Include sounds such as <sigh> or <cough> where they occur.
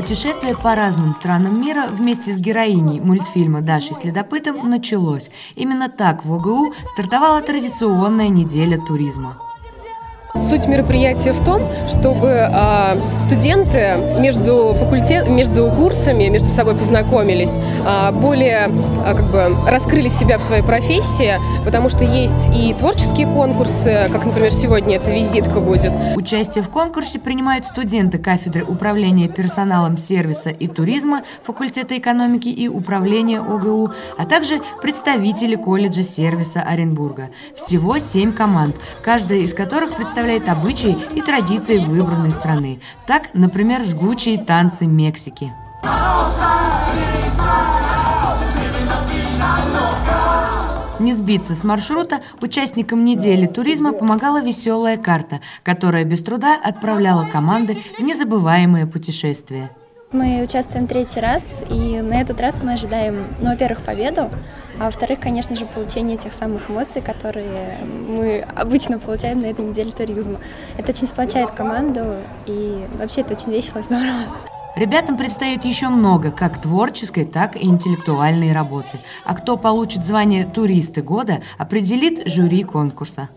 Путешествие по разным странам мира вместе с героиней мультфильма Дашей Следопытом началось. Именно так в ОГУ стартовала традиционная неделя туризма. Суть мероприятия в том, чтобы э, студенты между, факультет, между курсами между собой познакомились, э, более э, как бы раскрыли себя в своей профессии, потому что есть и творческие конкурсы, как, например, сегодня это визитка будет. Участие в конкурсе принимают студенты кафедры управления персоналом сервиса и туризма факультета экономики и управления ОГУ, а также представители колледжа сервиса Оренбурга. Всего семь команд, каждая из которых представляет представляет обычаи и традиции выбранной страны. Так, например, жгучие танцы Мексики. Не сбиться с маршрута участникам недели туризма помогала веселая карта, которая без труда отправляла команды в незабываемое путешествие. Мы участвуем третий раз, и на этот раз мы ожидаем, ну, во-первых, победу, а во-вторых, конечно же, получение тех самых эмоций, которые мы обычно получаем на этой неделе туризма. Это очень сплочает команду, и вообще это очень весело и <laughs> здорово. Ребятам предстоит еще много как творческой, так и интеллектуальной работы. А кто получит звание «Туристы года» определит жюри конкурса.